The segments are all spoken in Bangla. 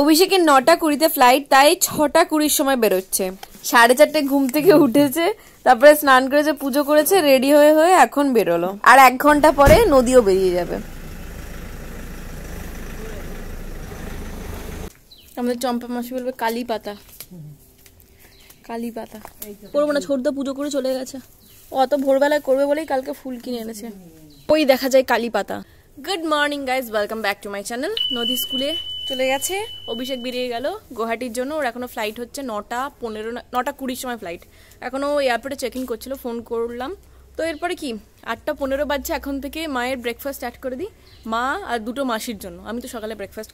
অভিষেকের নটা কুড়িতে ফ্লাইট তাই ছটা কুড়ির সময় বেরোচ্ছে। সাড়ে চারটে ঘুম থেকে উঠেছে তারপরে স্নান করেছে পুজো করেছে রেডি হয়ে হয়ে এখন বেরোলো। আর এক ঘণ্টা পরে নদীও বেরিয়ে যাবে। আমাদের চম্পা মাসি বলবে কালী পাতা। কালী পাতা। করব না ছোটদা পুজো করে চলে গেছে। ও অত ভোরবেলায় করবে বলেই কালকে ফুল কিনে এনেছে। ওই দেখা যায় কালী পাতা। Good morning guys welcome back to my channel নদী স্কুলে। চলে গেছে। অভিষেক বেরিয়ে গেল। গুয়াহাটির জন্য ওর এখনও ফ্লাইট হচ্ছে নটা পনেরো নটা কুড়ির সময় ফ্লাইট এখনও এয়ারপোর্টে চেক ইন করছিল ফোন করলাম। তো এরপরে কি? আটটা পনেরো বাজছে এখন থেকে মায়ের ব্রেকফাস্ট অ্যাড করে দিই। মা আর দুটো মাসির জন্য। আমি তো সকালে ব্রেকফাস্ট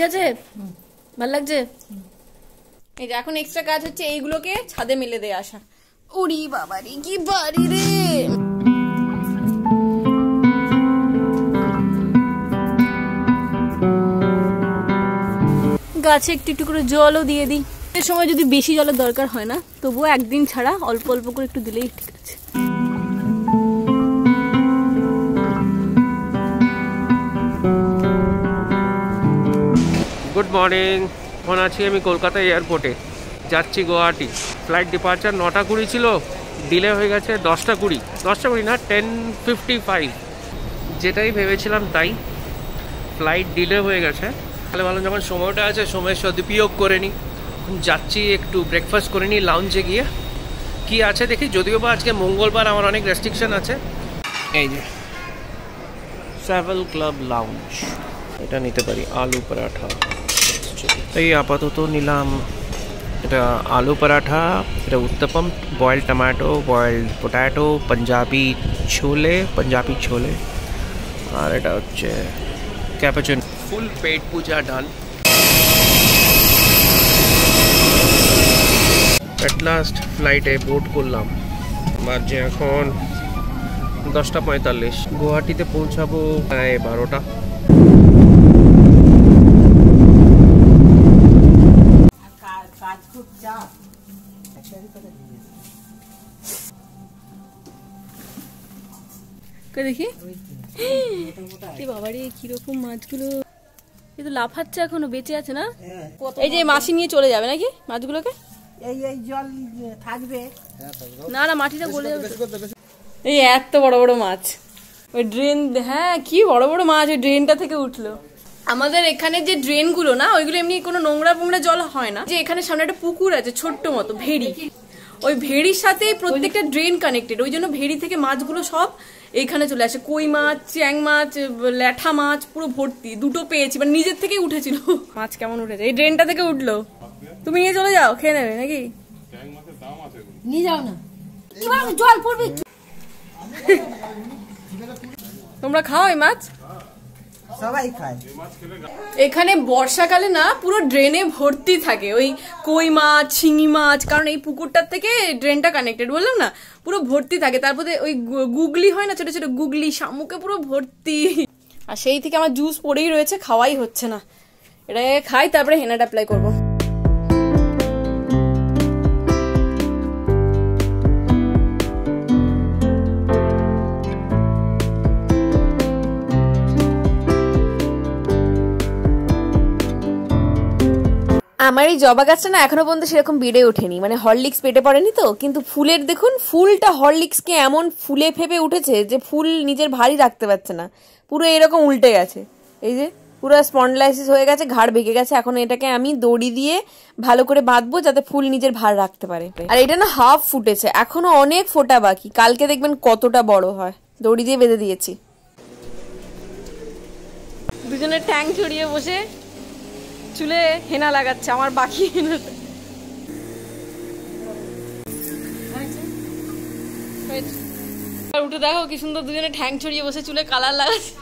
ঠিক আছে? ভালো লাগছে? এই যে এখন এক্সট্রা কাজ হচ্ছে এইগুলোকে ছাদে মেলে দিয়ে আসা। উড়ি বাবারি কি বাড়ি রে! গাছে একটু একটু করে জলও দিয়ে দিই। এর সময় যদি বেশি জলের দরকার হয় না তবুও একদিন ছাড়া অল্প অল্প করে একটু দিলেই ঠিক আছে। গুড মর্নিং এখন আছি আমি কলকাতা এয়ারপোর্টে। যাচ্ছি গুয়াহাটি। ফ্লাইট ডিপার্চার নটা কুড়ি ছিল। ডিলে হয়ে গেছে দশটা কুড়ি। দশটা কুড়ি না টেন ফিফটি ফাইভ যেটাই ভেবেছিলাম তাই। ফ্লাইট ডিলে হয়ে গেছে। তাহলে ভালো যখন সময়টা আছে, সময়ের সদুপয়োগ করে নিই। যাচ্ছি, একটু ব্রেকফাস্ট করে নিই লাউঞ্জে গিয়ে। কি আছে দেখি, যদিও বা আজকে মঙ্গলবার আমার অনেক রেস্ট্রিকশন আছে। এই যে। ট্রাভেল ক্লাব লাউঞ্জ এটা নিতে পারি, আলু পরাঠা। এই আপাতত নিলাম এটা আলু পরাঠা এটা uttapam boiled tomato boiled potato Punjabi chole Punjabi chole আর এটা হচ্ছে ক্যাপাচুন ফুল পেট পূজা ডান অ্যাট লাস্ট ফ্লাইটে বোর্ড করলাম বাজে এখন দশটা পঁয়তাল্লিশ গুয়াহাটিতে পৌঁছাবো প্রায় বারোটা কে দেখি। এই বাবারে কীরকম মাছগুলো। এ তো লাফাচ্ছে এখনও বেঁচে আছে না? এই যে মাসি নিয়ে চলে যাবে নাকি মাছগুলোকে? এই এই জল থাকবে। না না মাটিটা গলে যাবে এই এত বড় বড় মাছ। ওই ড্রেন হ্যাঁ কি বড় বড় মাছ ওই ড্রেনটা থেকে উঠল। আমাদের এখানে যে ড্রেনগুলো না ওইগুলো এমনি কোনো নোংরা ফোংরা জল হয় না। যে এখানে সামনে একটা পুকুর আছে ছোট্ট মতো ভেড়ি। ওই ভেড়ির সাথে প্রত্যেকটা ড্রেন কানেক্টেড ওই জন্য ভেড়ি থেকে মাছগুলো সব এইখানে চলে আসে। কই মাছ চ্যাং মাছ ল্যাঠা মাছ পুরো ভর্তি দুটো পেয়েছি মানে নিজের থেকেই উঠেছিল। মাছ কেমন উঠেছে? এই ড্রেনটা থেকে উঠল। তুমি নিয়ে চলে যাও খেয়ে নেবে নাকি? নিয়ে যাও না। জল পড়বে। তোমরা খাও এই মাছ? সবাই খায়। এখানে বর্ষাকালে না পুরো ড্রেনে ভর্তি থাকে। ওই কই মাছ, শিঙি মাছ, কারণ এই পুকুরটার থেকে ড্রেনটা কানেক্টেড বললাম না? পুরো ভর্তি থাকে। তারপরে ওই গুগলি হয় না, ছোট ছোট গুগলি, শামুকে পুরো ভর্তি। আর সেই থেকে আমার জুস পড়েই রয়েছে, খাওয়াই হচ্ছে না। এটা খাই, তারপরে হেনাটা অ্যাপ্লাই করব। আমার এই জবা গাছটা না এখনও পর্যন্ত সেরকম বেড়ে ওঠেনি। মানে হরলিক্স পেটে পড়েনি তো? কিন্তু ফুলের, দেখুন, ফুলটা হরলিক্সকে এমন ফুলে ফেপে উঠেছে যে ফুল নিজের ভারী রাখতে পারছে না। পুরো এরকম উল্টে গেছে। এই যে, পুরো স্পন্ডলাইসিস হয়ে গেছে, ঘাড় ভেঙে গেছে। এখন এটাকে আমি দড়ি দিয়ে ভালো করে বাঁধবো যাতে ফুল নিজের ভার রাখতে পারে। আর এটা না হাফ ফুটেছে, এখনও অনেক ফোটা বাকি। কালকে দেখবেন কতটা বড় হয়। দড়ি দিয়ে বেঁধে দিয়েছি। দুজনে ট্যাং ছড়িয়ে বসে চুলে হেনা লাগাচ্ছে আমার বাকি হেনা উঠে দেখো কি সুন্দর দুজনে ঠ্যাং ছড়িয়ে বসে চুলে কালার লাগাচ্ছে।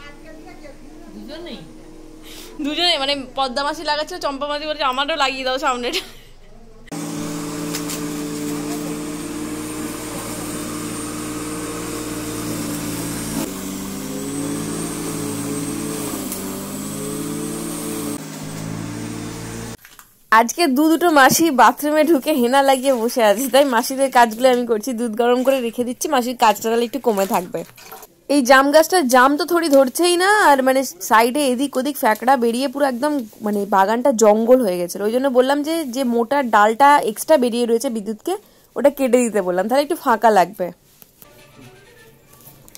দুজনে মানে পদ্মা মাসি লাগাচ্ছে চম্পা মাসি বলছে আমারও লাগিয়ে দাও সামনেটা। আজকে দু দুটো মাসি বাথরুমে ঢুকে হেনা লাগিয়ে বসে আছে। তাই মাসিদের কাজগুলো আমি করছি। দুধ গরম করে রেখে দিচ্ছি। মাসির কাজটা তাহলে একটু কমে থাকবে। এই জাম গাছটার জাম তো থোড়ি ধরছেই না, আর মানে সাইডে এদিক ওদিক ফ্যাকড়া বেরিয়ে পুরো একদম মানে বাগানটা জঙ্গল হয়ে গেছে ওই জন্য বললাম যে যে মোটা ডালটা এক্সট্রা বেরিয়ে রয়েছে বিদ্যুৎকে, ওটা কেটে দিতে বললাম। তাহলে একটু ফাঁকা লাগবে।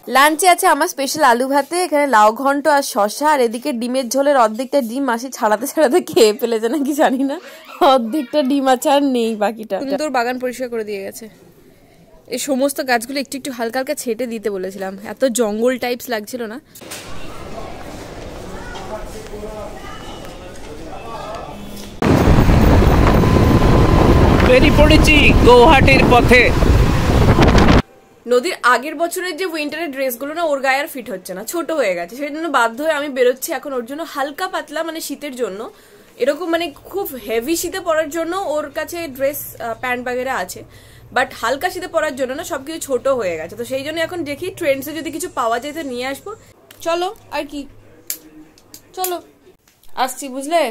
লাঞ্চে আছে আমার স্পেশাল আলু ভাতে এখানে লাউ ঘন্ট আর শশা আর এদিকে ডিমের ঝোলের অর্ধেকটা ডিম মাসি ছাড়াতে ছাড়াতে খেয়ে ফেলেছে নাকি জানি না। অর্ধেকটা ডিম আছে আর নেই বাকিটা। সুন্দর বাগান পরিষ্কার করে দিয়ে গেছে। এই সমস্ত গাছগুলো একটু একটু হালকা হালকা ছেটে দিতে বলেছিলাম। এত জঙ্গল টাইপস লাগছিল না। বেরিয়ে পড়েছি গৌহাটির পথে। নদীর আগের বছরের যে উইন্টারের ড্রেসগুলো না ওর গায়ে আর ফিট হচ্ছে না। ছোট হয়ে গেছে। সেই জন্য বাধ্য হয়ে আমি বেরোচ্ছি এখন ওর জন্য হালকা পাতলা মানে শীতের জন্য। এরকম মানে খুব হেভি শীতে পরার জন্য ওর কাছে ড্রেস প্যান্ট বাগেরা আছে। বাট হালকা শীতে পরার জন্য না সবকিছু ছোট হয়ে গেছে। তো সেই জন্য এখন দেখি ট্রেন্ডসে যদি কিছু পাওয়া যায় তো নিয়ে আসব। চলো আর কি? চলো। আসছি বুঝলে?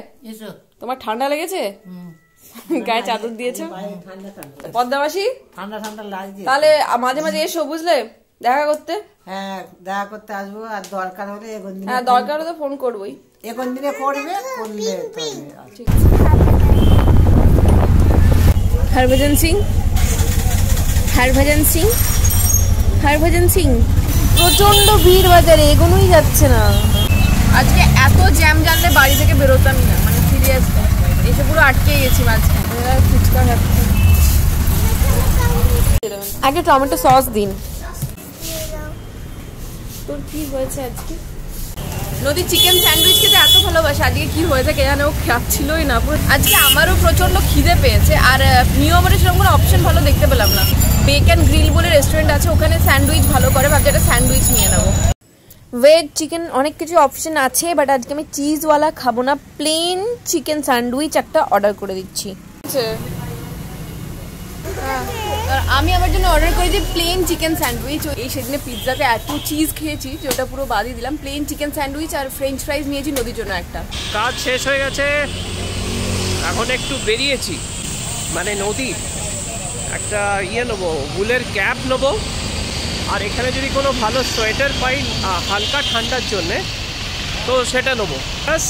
তোমার ঠান্ডা লেগেছে? হুম। গায়ে চাদর দিয়েছ? পদ্মাবাসী ঠান্ডা ঠান্ডা লাগছে তাহলে মাঝে মাঝে এসো বুঝলে? দেখা করতে। হ্যাঁ দেখা করতে আসব। আর দরকার হলে দিনে হ্যাঁ দরকার হলে ফোন করবোই। এগোন দিনে করবে? করলে। হরভজন সিং? হরভজন সিং? হরভজন সিং? প্রচণ্ড ভিড় বাজারে এগোনোই যাচ্ছে না। আজকে এত জ্যাম জানলে বাড়ি থেকে বেরোতামই না মানে সিরিয়াস এসে পুরো আটকে গেছি মাঝখানে। আগে টমেটো সস দিন। তোর কি হয়েছে আজকে? নদী চিকেন স্যান্ডউইচ খেতে এত ভালোবাসে, আজকে কি হয়েছে কে জানে? ও খাচ্ছিলই না। আজকে আমারও প্রচণ্ড খিদে পেয়েছে। আর নিউ আমারে সেরকম কোনো অপশন ভালো দেখতে পেলাম না। বেক অ্যান্ড গ্রিল বলে রেস্টুরেন্ট আছে, ওখানে স্যান্ডউইচ ভালো করে, ভাবছি একটা স্যান্ডউইচ নিয়ে নেব। ভেজ চিকেন অনেক কিছু অপশন আছে বাট আজকে আমি চিজওয়ালা খাব না। প্লেন চিকেন স্যান্ডউইচ একটা অর্ডার করে দিচ্ছি। হ্যাঁ, আমি আমার জন্য অর্ডার করেছি প্লেন চিকেন স্যান্ডউইচ এই সেদিনে পিৎজাতে এত চিজ খেয়েছি যে ওটা পুরো বাদই দিলাম। প্লেন চিকেন স্যান্ডউইচ আর ফ্রেঞ্চ ফ্রাইজ নিয়েছি নদীর জন্য একটা। কাজ শেষ হয়ে গেছে। এখন একটু বেরিয়েছি। মানে নদীর একটা ইয়ে নেব বুলের ক্যাপ নেব। আর এখানে যদি কোনো ভালো সোয়েটার পাই হালকা ঠান্ডার জন্যে, তো সেটা নেব। ব্যাস,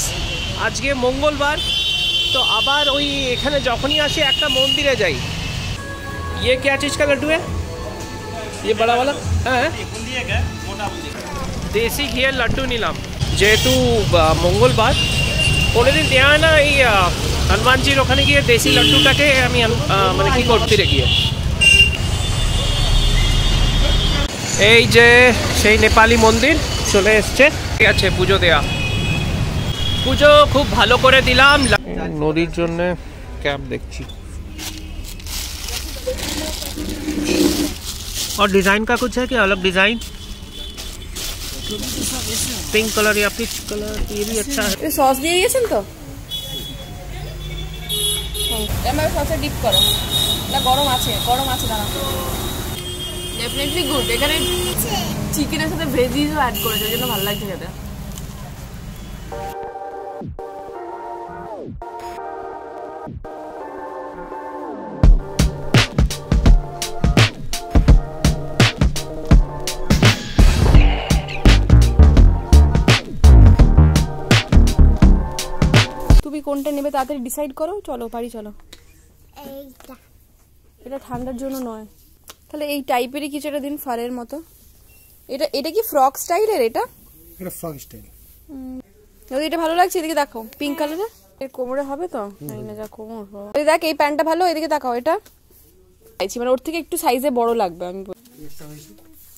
আজকে মঙ্গলবার, তো আবার ওই এখানে যখনই আসি একটা মন্দিরে যাই। ইয়ে কে আছিস কা লাড্ডু হ্যাঁ ইয়ে বড়া वाला হ্যাঁ দেশি ঘিয়ের লাড্ডু নিলাম। যেহেতু মঙ্গলবার, কোনোদিন দেওয়া হয় না এই হনুমানজির ওখানে গিয়ে দেশি লাড্ডুটাকে আমি মানে কি করতে গিয়ে? এই যে সেই নেপালি মন্দির চলে এসছে ঠিক আছে পুজো দেয়া পুজো খুব ভালো করে দিলাম নদীর জন্য ক্যাব দেখছি और डिज़ाइन का कुछ है क्या अलग डिज़ाइन पिंक कलर या पिच कलर ये भी अच्छा है সস দিয়ে দিয়েছেন তো এমন সসে ডিপ করো না গরম আছে গরম আছে দাঁড়া ডেফিনেটলি গুড এখানে চিকেনের সাথে ভেজিসও অ্যাড করেছে ওই জন্য ভালো লাগছে খেতে। তুমি কোনটা নেবে তাড়াতাড়ি ডিসাইড করো। চলো বাড়ি চলো। এটা ঠান্ডার জন্য নয়। তাহলে এই টাইপেরই কিছু একটা দিন ফারের মতো। এটা এটা কি ফ্রক স্টাইলের এটা? এটা ফ্রক স্টাইল যদি এটা ভালো লাগছে এদিকে দেখো পিঙ্ক কালারের এর কোমরে হবে তো? জানি না যা কোমর। এই দেখ এই প্যান্টটা ভালো এদিকে দেখাও এটা। চাইছি মানে ওর থেকে একটু সাইজে বড় লাগবে আমি এই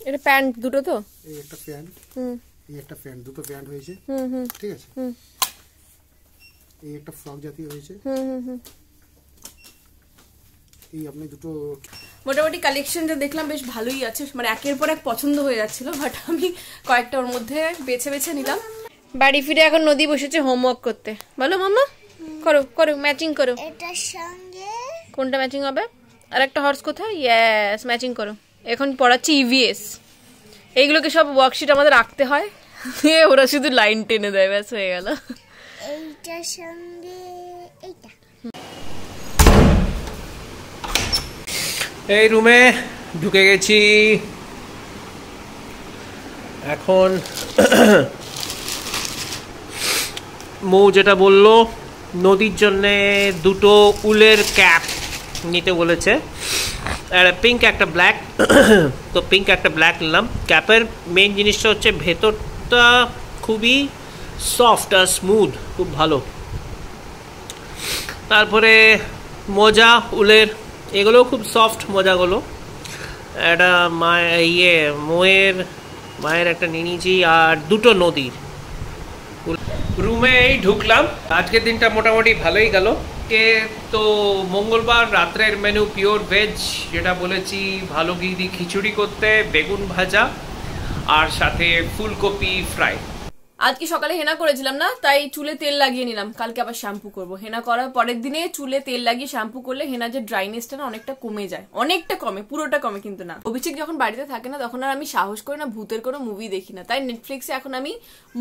এটা প্যান্ট দুটো তো? এই একটা প্যান্ট হুম। এই একটা প্যান্ট দুটো প্যান্ট হয়েছে। হুম হুম। ঠিক আছে? হুম। এই একটা ফ্রক জাতীয় হয়েছে। হুম হুম হুম। এই আপনি দুটো মোটামুটি কালেকশনটা দেখলাম বেশ ভালোই আছে মানে একের পর এক পছন্দ হয়ে যাচ্ছিল বাট আমি কয়েকটা ওর মধ্যে বেছে বেছে নিলাম। বাড়ি ফিরে এখন নদী বসেছে হোমওয়ার্ক করতে। বলো মাম্মা করো করো ম্যাচিং করো। এটার সঙ্গে? কোনটা ম্যাচিং হবে? আর একটা হর্স কোথায়? ইয়েস ম্যাচিং করো। এখন পড়াচ্ছি ইভিএস এইগুলোকে সব ওয়ার্কশিট আমাদের রাখতে হয়। এ ওরা শুধু লাইন টেনে দেয় ব্যাস হয়ে গেল। এইটার সঙ্গে এইটা। এই রুমে ঢুকে গেছি। এখন মৌ যেটা বলল, নদীর জন্যে দুটো উলের ক্যাপ নিতে বলেছে। আর পিঙ্ক একটা ব্ল্যাক, তো পিঙ্ক একটা ব্ল্যাক নিলাম। ক্যাপের মেন জিনিসটা হচ্ছে ভেতরটা খুবই সফট আর স্মুথ, খুব ভালো। তারপরে মোজা, উলের এগুলো খুব সফট মোজাগুলো। একটা মা ইয়ে মোয়ের, মায়ের একটা নিয়ে আর দুটো নদীর রুমে এই ঢুকলাম। আজকের দিনটা মোটামুটি ভালোই গেল। কে তো মঙ্গলবার, রাত্রের মেনু পিওর ভেজ যেটা বলেছি, ভালো দিয়ে খিচুড়ি করতে, বেগুন ভাজা, আর সাথে ফুলকপি ফ্রাই আজকে সকালে হেনা করেছিলাম না, তাই চুলে তেল লাগিয়ে নিলাম। কালকে আবার শ্যাম্পু করব। হেনা করার পরের দিনে চুলে তেল লাগিয়ে শ্যাম্পু করলে হেনা যে ড্রাইনেসটা না অনেকটা কমে যায়। অনেকটা কমে, পুরোটা কমে কিন্তু না। অভিষেক যখন বাড়িতে থাকে না, তখন আর আমি সাহস করে না, ভূতের কোনো মুভি দেখি না। তাই নেটফ্লিক্সে এখন আমি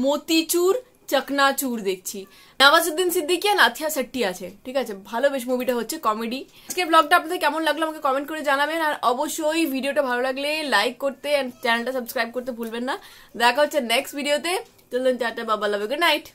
মতিচুর, চকনাচুর দেখছি। নওয়াজুদ্দিন সিদ্দিকি আর নাথিয়া সেট্টি আছে, ঠিক আছে? ভালো বেশ মুভিটা হচ্ছে কমেডি আজকে ব্লগটা আপনাদের কেমন লাগল আমাকে কমেন্ট করে জানাবেন। আর অবশ্যই ভিডিওটা ভালো লাগলে লাইক করতে and চ্যানেলটা সাবস্ক্রাইব করতে ভুলবেন না। দেখা হচ্ছে নেক্সট ভিডিওতে Till then, tata, baba, love you. Good night.